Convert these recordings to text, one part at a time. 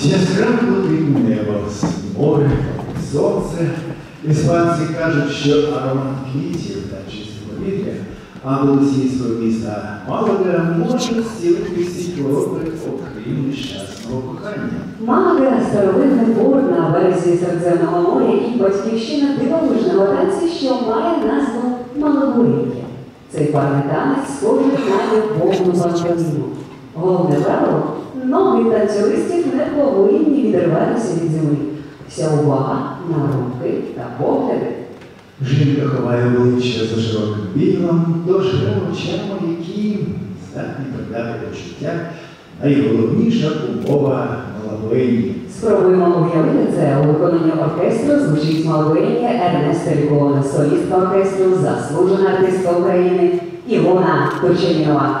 Яскраво блакитне небо, море, сонце. Іспанці кажуть, що аромат квітів та чисте повітря андалусійського міста Малага може зцілити всі хвороби, окрім нещасного кохання. Малага – старовинний порт на березі Середземного моря і батьківщина дивовижного танцю, що має назву Малагурів'я. Цей парний танець схожий на любовну пантоміму. Головне правило – ноги танцюристів не повинні відриватися від землі. Вся увага на руки та погляди. Жінка ховає обличчя за широким білом, дошка очами, які здатні передати почуття, найголовніша умова малабині. Спробуємо уявити це у виконанні оркестру звучить Малгоріння Ернеста Львовна, солістка оркестру, заслужена артистка України Івона Турченєва.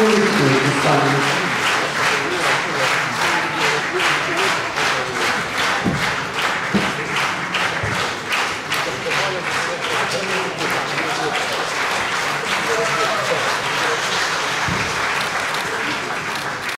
артистка України Ілона